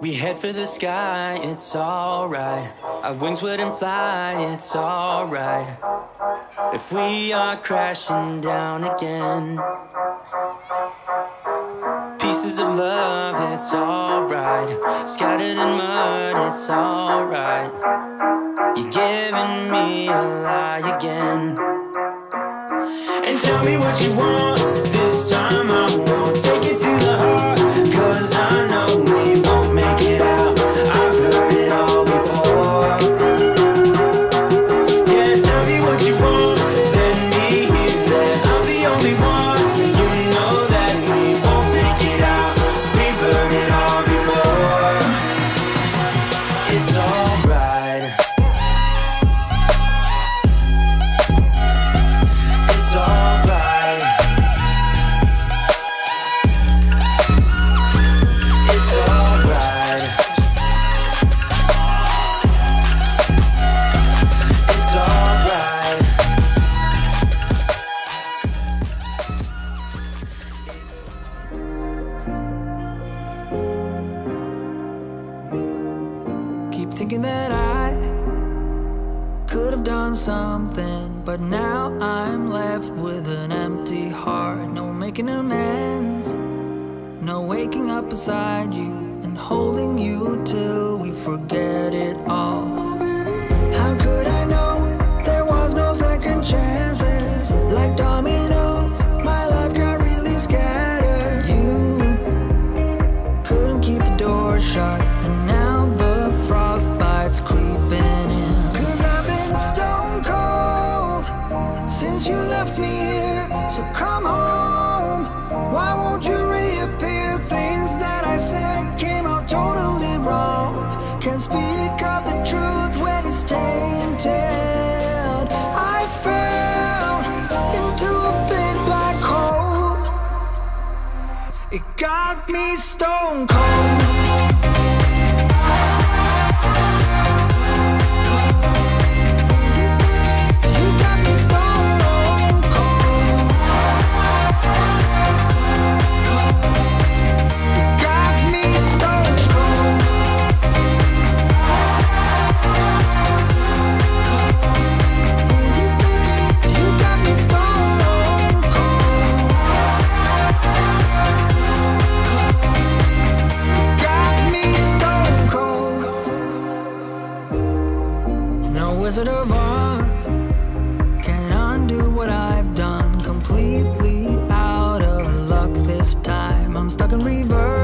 We head for the sky, it's alright. Our wings wouldn't fly, it's alright. If we are crashing down again, pieces of love, it's alright. Scattered in mud, it's alright. You're giving me a lie again. And tell me what you want. thinking that I could have done something, but now I'm left with an empty heart. No making amends, no waking up beside you and holding you till. me stone cold. Wizard of Oz can undo what I've done. Completely out of luck this time. I'm stuck in reverse.